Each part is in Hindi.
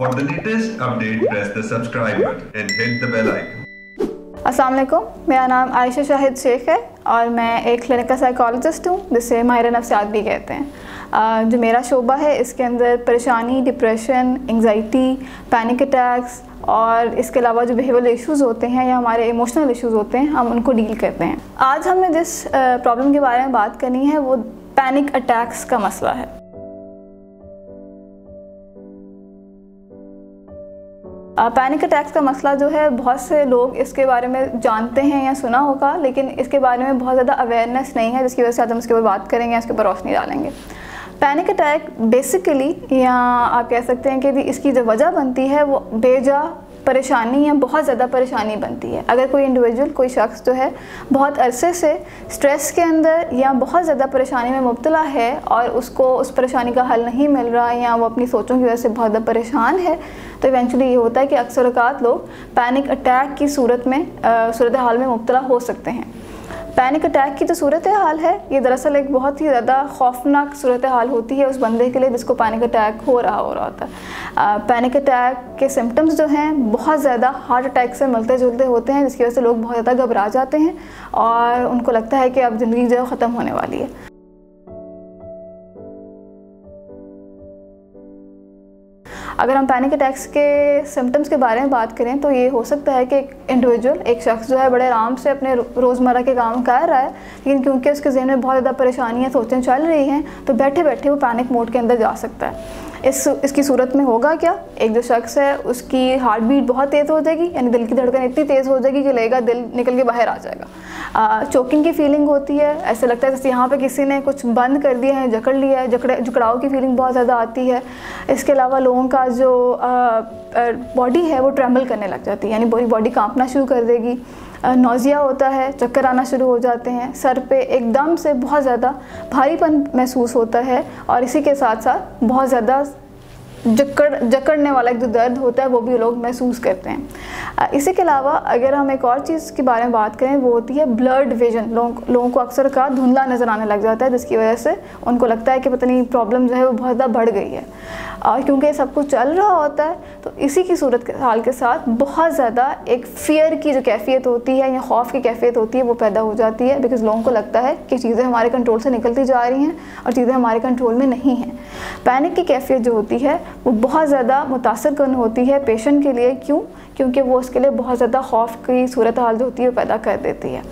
For the latest update, press the subscribe button and hit the bell icon. अस्सलाम वालेकुम मेरा नाम आयशा शाहिद शेख है और मैं एक क्लिनिकल साइकोलॉजिस्ट हूँ जिसे माहिर नफ्सियात भी कहते हैं। जो मेरा शोबा है इसके अंदर परेशानी डिप्रेशन एंजाइटी पैनिक अटैक्स और इसके अलावा जो बिहेवियल इश्यूज़ होते हैं या हमारे इमोशनल इश्यूज़ होते हैं हम उनको डील करते हैं। आज हमने जिस प्रॉब्लम के बारे में बात करनी है वो पैनिक अटैक्स का मसला है। पैनिक अटैक्स का मसला जो है, बहुत से लोग इसके बारे में जानते हैं या सुना होगा, लेकिन इसके बारे में बहुत ज़्यादा अवेयरनेस नहीं है, जिसकी वजह से आज हम इसके ऊपर बात करेंगे या इसके ऊपर रोशनी डालेंगे। पैनिक अटैक बेसिकली या आप कह सकते हैं कि इसकी जो वजह बनती है, वो बेजा परेशानी या बहुत ज़्यादा परेशानी बनती है। अगर कोई इंडिविजुअल कोई शख्स जो है, बहुत अरसे से स्ट्रेस के अंदर या बहुत ज़्यादा परेशानी में मुबतला है और उसको, उस परेशानी का हल नहीं मिल रहा या वो अपनी सोचों की वजह से बहुत ज़्यादा परेशान है तो इवेंचुअली ये होता है कि अक्सर अकात लोग पैनिक अटैक की सूरत में सूरत हाल में मुबतला हो सकते हैं। पैनिक अटैक की जो सूरत हाल है। ये दरअसल एक बहुत ही ज़्यादा खौफनाक सूरत हाल होती है उस बंदे के लिए जिसको पैनिक अटैक हो रहा हो रहा होता है। पैनिक अटैक के सिम्टम्स जो हैं, बहुत ज़्यादा हार्ट अटैक से मिलते जुलते होते हैं, जिसकी वजह से लोग बहुत ज़्यादा घबरा जाते हैं और उनको लगता है कि अब ज़िंदगी जो है ख़त्म होने वाली है। अगर हम पैनिक अटैक्स के सिम्टम्स के बारे में बात करें तो ये हो सकता है कि एक इंडिविजुअल एक शख्स जो है बड़े आराम से अपने रोज़मर्रा के काम कर रहा है, लेकिन क्योंकि उसके जहन में बहुत ज़्यादा परेशानियाँ सोचें चल रही हैं तो बैठे बैठे वो पैनिक मोड के अंदर जा सकता है। इस, इसकी सूरत में होगा क्या? एक जो शख्स है, उसकी हार्ट बीट बहुत तेज़ हो जाएगी, यानी दिल की धड़कन इतनी तेज़ हो जाएगी कि लगेगा दिल निकल के बाहर आ जाएगा। चोकिंग की फीलिंग होती है, ऐसे लगता है जैसे यहाँ पर किसी ने कुछ बंद कर दिया है, जकड़ लिया है, जकड़े, जुकड़ाव की फीलिंग बहुत ज़्यादा आती है। इसके अलावा लोगों का जो बॉडी है, वो ट्रैवल करने लग जाती है, यानी पूरी बॉडी कांपना शुरू कर देगी। नोज़िया होता है, चक्कर आना शुरू हो जाते हैं। सर पे एकदम से बहुत ज़्यादा भारीपन महसूस होता है और इसी के साथ साथ बहुत ज़्यादा जकड़ जकड़ने वाला एक जो दर्द होता है वो भी लोग महसूस करते हैं। इसी के अलावा अगर हम एक और चीज़ के बारे में बात करें वो होती है ब्लड विजन लोग, लोगों को अक्सर का धुंधला नज़र आने लग जाता है जिसकी वजह से उनको लगता है कि पता नहीं प्रॉब्लम जो है वो बहुत ज़्यादा बढ़ गई है। क्योंकि सब कुछ चल रहा होता है तो इसी की सूरत हाल के साथ बहुत ज़्यादा एक फ़ियर की जो कैफियत होती है या खौफ की कैफियत होती है वो पैदा हो जाती है बिकॉज़ लोगों को लगता है कि चीज़ें हमारे कंट्रोल से निकलती जा रही हैं और चीज़ें हमारे कंट्रोल में नहीं हैं। पैनिक की कैफियत जो होती है, वो बहुत ज़्यादा मुतासर कन होती है पेशेंट के लिए। क्यों? क्योंकि वो उसके लिए बहुत ज़्यादा खौफ की सूरत हाल जो होती है पैदा कर देती है।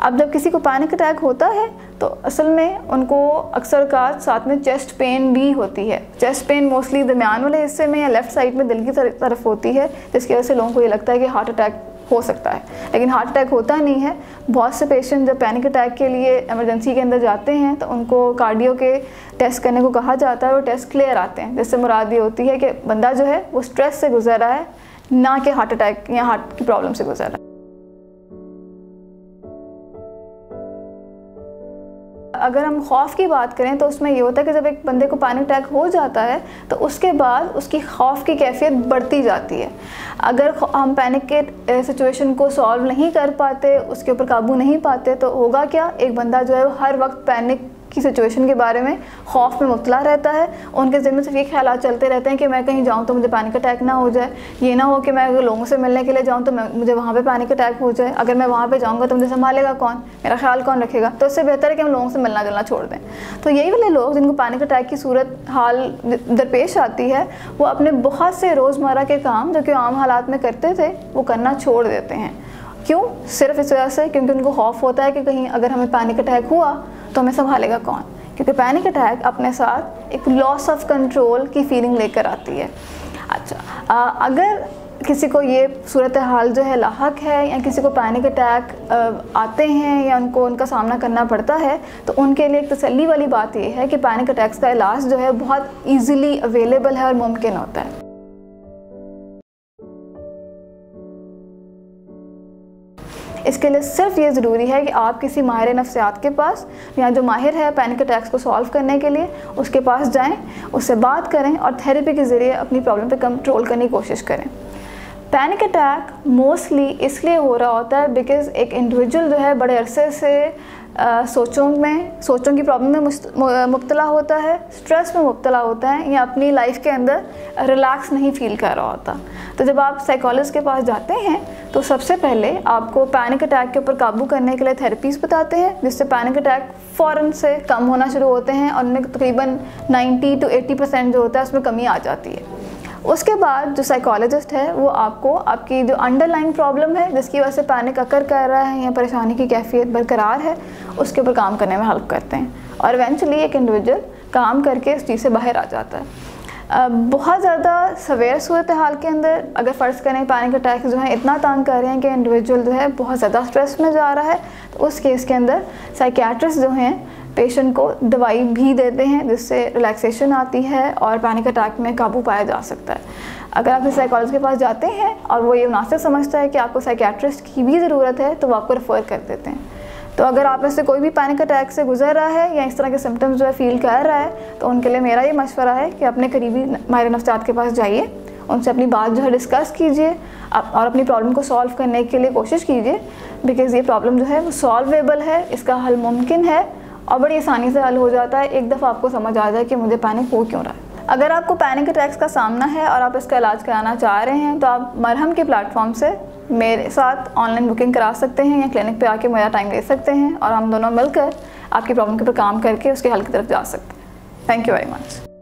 अब जब किसी को पैनिक अटैक होता है तो असल में उनको अक्सर का साथ में चेस्ट पेन भी होती है। चेस्ट पेन मोस्टली दरमियान वाले हिस्से में या लेफ़्ट साइड में दिल की तरफ़ होती है, जिसकी वजह से लोगों को ये लगता है कि हार्ट अटैक हो सकता है। लेकिन हार्ट अटैक होता नहीं है। बहुत से पेशेंट जब पैनिक अटैक के लिए इमरजेंसी के अंदर जाते हैं तो उनको कार्डियो के टेस्ट करने को कहा जाता है और टेस्ट क्लियर आते हैं। जिससे मुराद ये होती है कि बंदा जो है, वो स्ट्रेस से गुजर रहा है, ना कि हार्ट अटैक या हार्ट की प्रॉब्लम से गुजर रहा है। अगर हम खौफ की बात करें तो उसमें ये होता है कि जब एक बंदे को पैनिक अटैक हो जाता है तो उसके बाद उसकी खौफ की कैफियत बढ़ती जाती है। अगर हम पैनिक के सिचुएशन को सॉल्व नहीं कर पाते, उसके ऊपर काबू नहीं पाते तो होगा क्या? एक बंदा जो है, वो हर वक्त पैनिक की सिचुएशन के बारे में खौफ में मुबतला रहता है। उनके ज़िम्मे सिर्फ़ ये ख्याल चलते रहते हैं कि मैं कहीं जाऊँ तो मुझे पैनिक अटैक ना हो जाए। ये ना हो कि मैं अगर लोगों से मिलने के लिए जाऊँ तो मुझे वहाँ पे पैनिक अटैक हो जाए। अगर मैं वहाँ पर जाऊँगा तो मुझे संभालेगा कौन? मेरा ख्याल कौन रखेगा? तो इससे बेहतर है कि हम लोगों से मिलना जुलना छोड़ दें। तो यही वाले लोग जिनको पैनिक अटैक की सूरत हाल दरपेश आती है, वो अपने बहुत से रोज़मर्रा के काम जो कि आम हालात में करते थे, वो करना छोड़ देते हैं। क्यों? सिर्फ़ इस वजह से क्योंकि उनको खौफ होता है कि कहीं अगर हमें पैनिक अटैक हुआ तो हमें संभालेगा कौन? क्योंकि पैनिक अटैक अपने साथ एक लॉस ऑफ़ कंट्रोल की फीलिंग लेकर आती है। अच्छा आ, अगर किसी को ये सूरत हाल जो है लाक है या किसी को पैनिक अटैक आते हैं या उनको उनका सामना करना पड़ता है तो उनके लिए एक तसली वाली बात ये है कि पैनिक अटैक्स का इलाज जो है बहुत ईजिली अवेलेबल है और मुमकिन होता है। इसके लिए सिर्फ़ ये ज़रूरी है कि आप किसी माहिर नफ्सियात के पास या जो माहिर है पैनिक अटैक्स को सॉल्व करने के लिए उसके पास जाएँ, उससे बात करें और थेरेपी के ज़रिए अपनी प्रॉब्लम पर कंट्रोल करने की कोशिश करें। पैनिक अटैक मोस्टली इसलिए हो रहा होता है बिकॉज़ एक इंडिविजुअल जो है बड़े अरसे से सोचों में, सोचों की प्रॉब्लम में मुबतला होता है स्ट्रेस में मुबतला होता है, या अपनी लाइफ के अंदर रिलैक्स नहीं फील कर रहा होता। तो जब आप साइकोलॉजिस्ट के पास जाते हैं तो सबसे पहले आपको पैनिक अटैक के ऊपर काबू करने के लिए थेरेपीज़ बताते हैं, जिससे पैनिक अटैक फ़ौरन से कम होना शुरू होते हैं और उनमें तकरीबन 90 टू 80 परसेंट जो होता है, उसमें कमी आ जाती है। उसके बाद जो साइकोलॉजिस्ट है, वो आपको आपकी जो अंडरलाइन प्रॉब्लम है, जिसकी वजह से पैनिक अकर कर रहा है या परेशानी की कैफियत बरकरार है, उसके ऊपर काम करने में हेल्प करते हैं। और इवेंचुअली एक इंडिविजुअल काम करके इस चीज़ से बाहर आ जाता है। बहुत ज़्यादा सवेर सूरत हाल के अंदर अगर फ़र्ज़ करें पैनिक अटैक जो है, इतना तंग कर रहे हैं कि इंडिविजुअल जो है, बहुत ज़्यादा स्ट्रेस में जा रहा है तो उस केस के अंदर साइकेट्रिस्ट जो हैं पेशेंट को दवाई भी देते हैं, जिससे रिलैक्सेशन आती है और पैनिक अटैक में काबू पाया जा सकता है। अगर आप इस साइकोलॉजिस्ट के पास जाते हैं और वो ये मुनासिब समझता है कि आपको साइकेट्रिस्ट की भी ज़रूरत है तो वो आपको रेफ़र कर देते हैं। तो अगर आप में से कोई भी पैनिक अटैक से गुजर रहा है या इस तरह के सिम्टम्स जो है फील कर रहा है तो उनके लिए मेरा ये मशवरा है कि अपने करीबी माहिर नफ्सात के पास जाइए, उनसे अपनी बात जो है डिस्कस कीजिए और अपनी प्रॉब्लम को सॉल्व करने के लिए कोशिश कीजिए बिकॉज़ ये प्रॉब्लम जो है वो सॉल्वेबल है, इसका हल मुमकिन है और बड़ी आसानी से हल हो जाता है। एक दफ़ा आपको समझ आ जाए कि मुझे पैनिक हो क्यों रहा है। अगर आपको पैनिक अटैक्स का सामना है और आप इसका इलाज कराना चाह रहे हैं तो आप मरहम के प्लेटफॉर्म से मेरे साथ ऑनलाइन बुकिंग करा सकते हैं या क्लिनिक पे आके मेरा टाइम ले सकते हैं और हम दोनों मिलकर आपकी प्रॉब्लम के ऊपर काम करके उसके हल की तरफ़ जा सकते हैं। Thank you very much